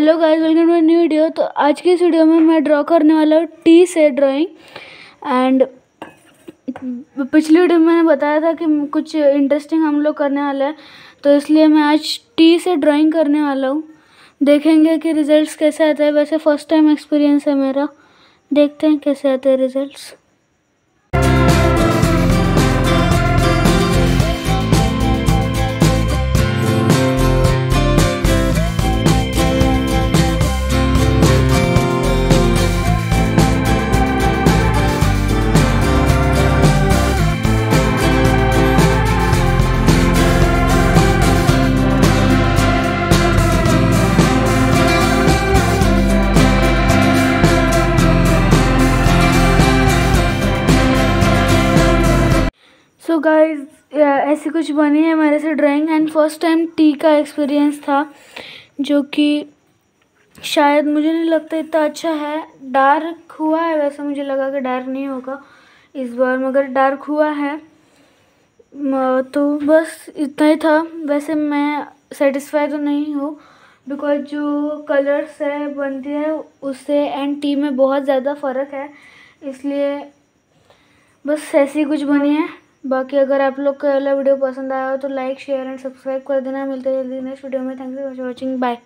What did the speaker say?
Hello guys, welcome to new video. तो आज की इस वीडियो में मैं ड्रॉ करने वाला हूँ टी से ड्राइंग। एंड पिछली वीडियो में मैंने बताया था कि कुछ इंटरेस्टिंग हम लोग करने वाले हैं। तो इसलिए मैं आज टी से ड्राइंग करने वाला हूँ। देखेंगे कि रिजल्ट्स कैसे आते हैं। वैसे फ़र्स्ट टाइम एक्सपीरियंस है मेरा। देखते हैं कैसे आते हैं रिजल्ट्स सो गाइस ऐसी कुछ बनी है मेरे से ड्राइंग एंड फ़र्स्ट टाइम टी का एक्सपीरियंस था, जो कि शायद मुझे नहीं लगता इतना अच्छा है। डार्क हुआ है, वैसे मुझे लगा कि डार्क नहीं होगा इस बार, मगर डार्क हुआ है। तो बस इतना ही था। वैसे मैं सेटिस्फाई तो नहीं हूँ बिकॉज़ जो कलर्स है, बनती है, उससे एंड टी में बहुत ज़्यादा फ़र्क है, इसलिए बस ऐसी कुछ बनी है। बाकी अगर आप लोग का वीडियो पसंद आया हो तो लाइक शेयर एंड सब्सक्राइब कर देना। मिलते हैं जल्दी नेक्स्ट वीडियो में। Thank you for watching bye